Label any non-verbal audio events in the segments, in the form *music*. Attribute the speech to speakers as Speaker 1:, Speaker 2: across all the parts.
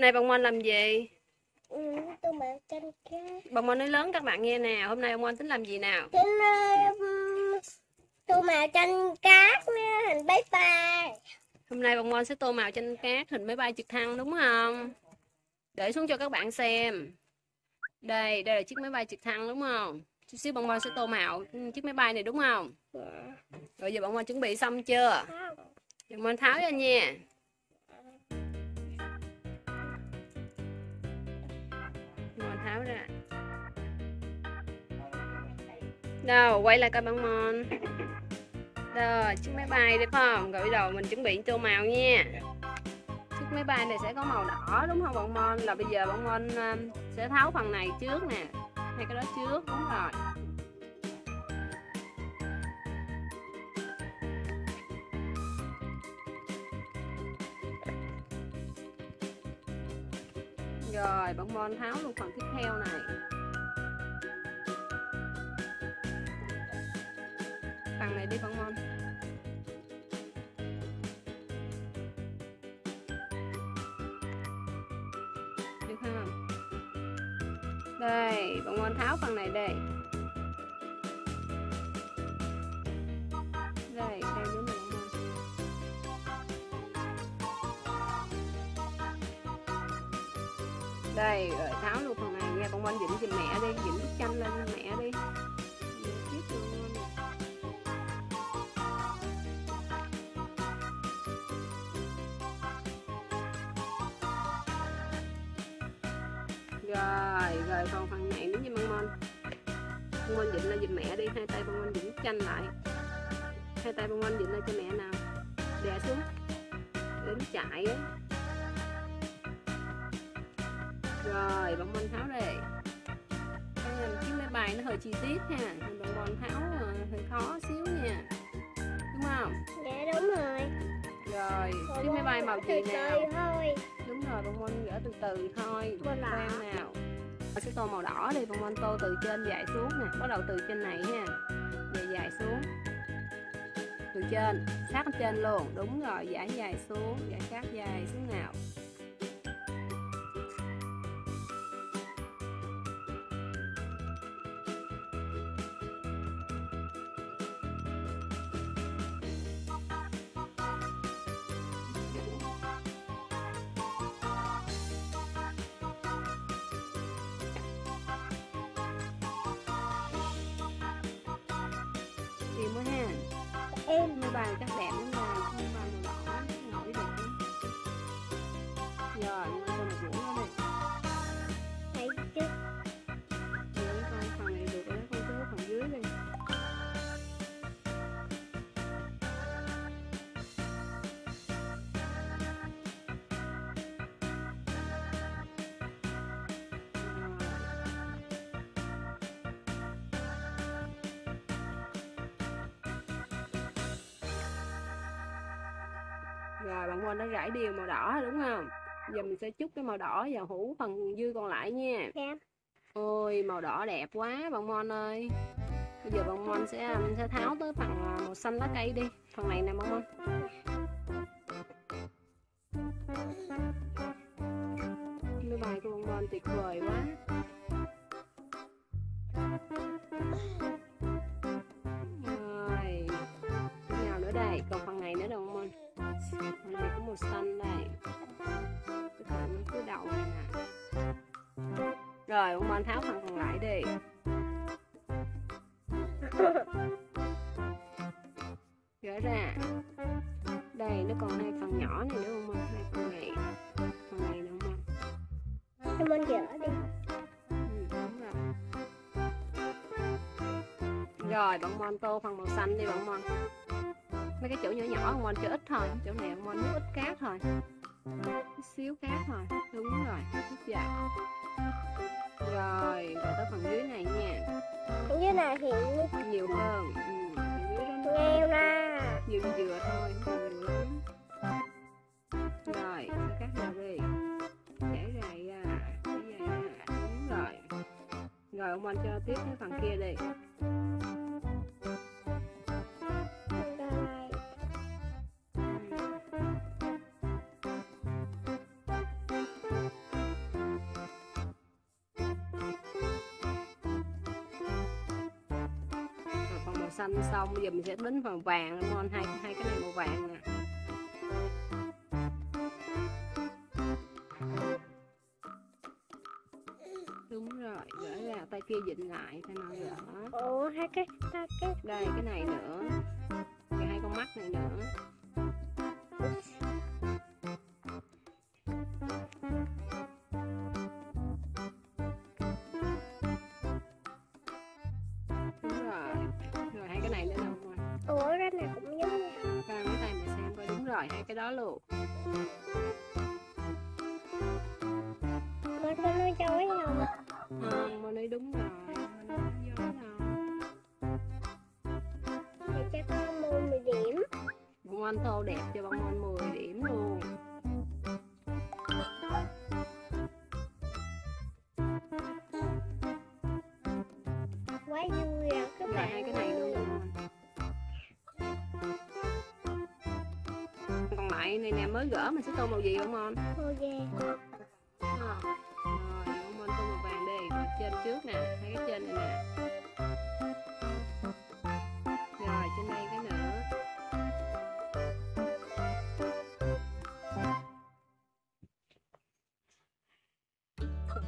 Speaker 1: Nay bông Mon làm gì?
Speaker 2: Ừ, tôi mạo tranh cát.
Speaker 1: Bông Mon nói lớn các bạn nghe nào. Hôm nay bông Mon tính làm gì nào?
Speaker 2: Nên um, tôi mạo tranh cát hình bye bye.
Speaker 1: Hôm nay bông Mon sẽ tô màu tranh cát hình máy bay trực thăng đúng không? Để xuống cho các bạn xem. Đây, đây là chiếc máy bay trực thăng đúng không? Chút xíu bông Mon sẽ tô màu chiếc máy bay này đúng không?
Speaker 2: Dạ.
Speaker 1: Rồi giờ bông Mon chuẩn bị xong chưa? Bông Mon tháo ra nha. Tháo ra. Đâu, quay lại coi băng Mon. Rồi, chiếc máy bay đây không? Rồi bây giờ mình chuẩn bị tô màu nha. Chiếc máy bay này sẽ có màu đỏ đúng không bọn Mon? Là bây giờ bọn Mon um, sẽ tháo phần này trước nè. Hai cái đó trước, đúng rồi. Rồi, bông Mon tháo luôn phần tiếp theo này. Phần này đi bông Mon. Được không? Đây, bông Mon tháo phần này. Đây, Đây, ờ, rồi tháo luôn phần này nha, con quanh dịnh giùm mẹ đi, dịnh bức lên mẹ đi. Rồi, rồi còn phần này nữa nha mong Mon. Con Mon dịnh lên giùm mẹ đi, hai tay con Mon dịnh chanh lại. Hai tay con Mon dịnh lên cho mẹ nào. Đè xuống. đến chạy ấy rồi, bông bông tháo đây chiếc máy bay nó hơi chi tiết ha Bông bông tháo ờ, hơi khó xíu nha Đúng không?
Speaker 2: Dạ đúng rồi.
Speaker 1: Rồi, chiếc máy bay màu gì nào?
Speaker 2: thôi.
Speaker 1: Đúng rồi, bông bông gỡ từ từ thôi. Quen nào Mình sẽ tô màu đỏ đi, bông bông tô từ trên dài xuống nè Bắt đầu từ trên này ha Dài dài xuống Từ trên, sát trên luôn Đúng rồi, giải dài xuống Giải sát dài xuống nào
Speaker 2: êm
Speaker 1: máy rất đẹp Rồi bạn Mon đã rải đều màu đỏ đúng không? Giờ mình sẽ chút cái màu đỏ vào hũ phần dư còn lại nha.
Speaker 2: Dạ.
Speaker 1: Ôi màu đỏ đẹp quá bạn Mon ơi. Bây giờ bạn Mon sẽ mình sẽ tháo tới phần à, màu xanh lá cây đi. Phần này nè bạn Mon. Máy bay của bạn Mon tuyệt vời quá. Này có màu xanh đây. Cái phần cái đầu này nè. Rồi, ông anh tháo phần còn lại đi. *laughs* Gỡ ra. Đây, nó còn hai phần nhỏ này nữa không anh? Hai phần này. Phần này nữa không anh?
Speaker 2: Em dỡ đi.
Speaker 1: Ừ, đúng rồi. Rồi, bạn Mon tô phần màu xanh đi bạn Mon. Mấy cái chỗ nhỏ nhỏ Mon cho ít thôi. Chỗ này Mon nước ít cát thôi. Chút xíu cát thôi. Đúng rồi, vào. Rồi, rồi tới phần dưới này nha.
Speaker 2: Dưới này thì
Speaker 1: Nhiều hơn. Ừ, phần
Speaker 2: nghèo nè.
Speaker 1: nhiều dừa thôi, nhiều lắm. Rồi, cắt ra đi. Chảy dài ra, chảy dài ra. Đúng rồi. Rồi ông anh cho tiếp cái phần kia đi. Xanh xong bây giờ mình sẽ đến phần vàng đúng không hai hai cái này màu vàng nè. Đúng rồi gỡ ra tay kia dịnh lại tay nào gỡ.
Speaker 2: Ủa hai cái hai cái
Speaker 1: đây cái này nữa. Và hai con mắt này nữa rồi hai cái đó luôn.
Speaker 2: Mà sao nó chói nhau
Speaker 1: không bên đây đúng rồi không dối
Speaker 2: thì chắc có mua 10 điểm.
Speaker 1: Bọn anh tô đẹp cho bọn anh 10 điểm luôn.
Speaker 2: Quá vui
Speaker 1: Lại này nè mới gỡ mình sẽ tô màu gì không con?
Speaker 2: Ô yeah.
Speaker 1: Rồi, bọn anh tô màu vàng đi Rồi, Trên trước nè, hai cái trên này nè. Rồi trên đây cái nữa.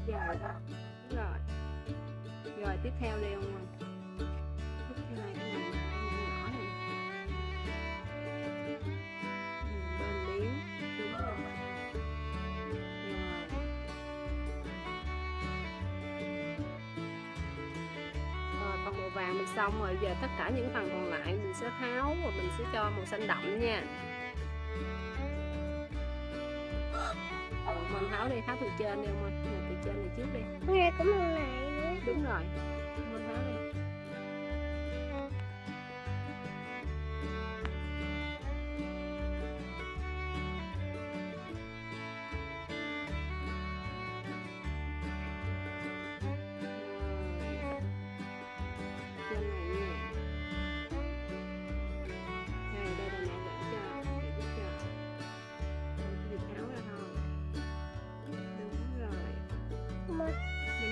Speaker 1: Rồi, rồi. Rồi tiếp theo đi ông anh vàng mình xong rồi giờ tất cả những phần còn lại mình sẽ tháo và mình sẽ cho màu xanh đậm nha. Rồi, mình tháo đi tháo từ trên đi không Rồi, từ trên này trước đi.
Speaker 2: Cũng này
Speaker 1: đúng rồi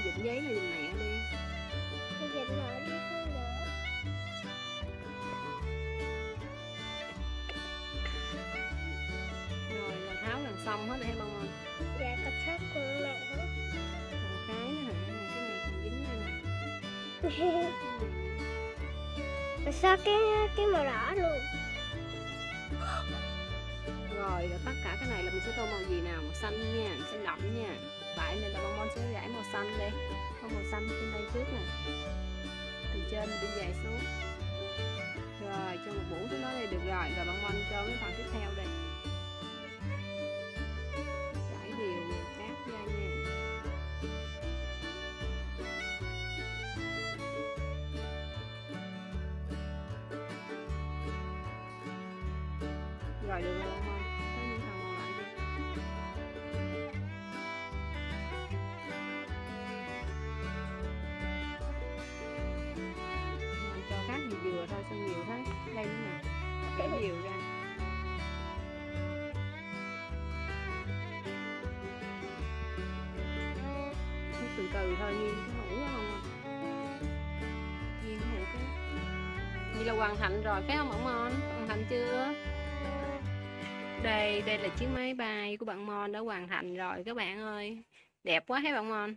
Speaker 1: dịch giấy là giùm mẹ đi.
Speaker 2: bây giờ lại đi không nữa
Speaker 1: Rồi là tháo lần xong hết em không anh?
Speaker 2: dạ cặp của mẹ nữa
Speaker 1: Còn cái nữa hả? Này, cái này còn dính đây nè. *laughs*
Speaker 2: Mà sao cái cái màu đỏ luôn
Speaker 1: rồi rồi tất cả cái này là mình sẽ tô màu gì nào? Màu xanh nha, xanh đậm nha. vậy nên là bông bông sẽ rải màu xanh đi. Có màu xanh trên đây trước nè. Từ trên đi dài xuống. Rồi cho một mũ xuống đó đây được rồi. Rồi bông bông cho cái phần tiếp theo đây. Trải đều cát ra nha. Rồi được rồi bông để nhiều ra. Hút từ từ thôi nghiêng cái hũ không à. Cái hũ cái. Vậy là hoàn thành rồi phải không bạn Mon? Hoàn thành chưa? Đây đây là chiếc máy bay của bạn Mon đã hoàn thành rồi các bạn ơi. Đẹp quá thấy bạn Mon?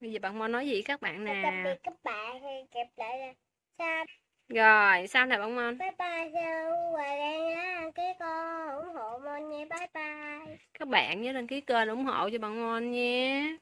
Speaker 1: Bây giờ bạn Mon nói gì các bạn
Speaker 2: tạm
Speaker 1: nè?
Speaker 2: biệt các bạn thì kẹp lại là sao
Speaker 1: rồi sao nè bạn Mon
Speaker 2: bye bye sao và đang đăng ký con ủng hộ mình nha. Bye bye.
Speaker 1: Các bạn nhớ đăng ký kênh ủng hộ cho bạn Mon nha